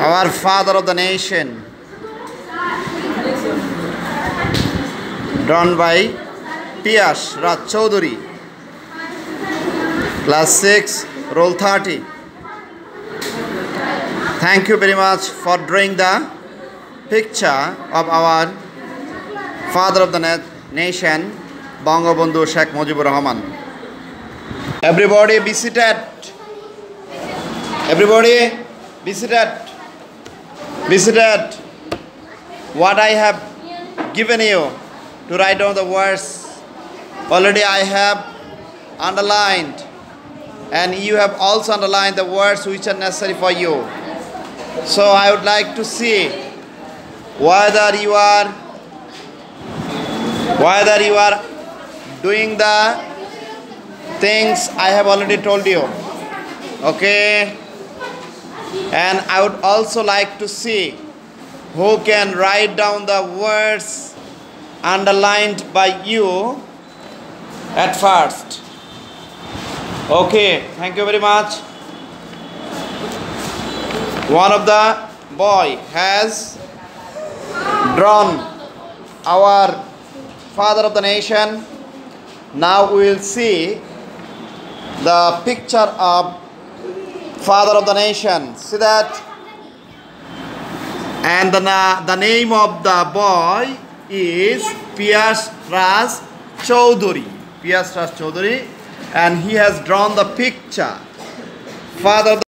Our father of the nation. Drawn by Piyash Raj Chaudhary. Class 6, roll 30. Thank you very much for drawing the picture of our father of the nation, Bangabandhu Sheikh Mujibur Rahman. Everybody be seated. Everybody be seated. Be seated. What I have given you to write down the words, already I have underlined, and you have also underlined the words which are necessary for you. So I would like to see whether you are whether you are doing the things I have already told you. Okay? And I would also like to see who can write down the words underlined by you at first. Okay, thank you very much. One of the boy has drawn our father of the nation. Now we will see the picture of father of the nation. See that? And the, the name of the boy is Piyash Raj Chaudhary. Piyash Raj Chaudhary. And he has drawn the picture. Father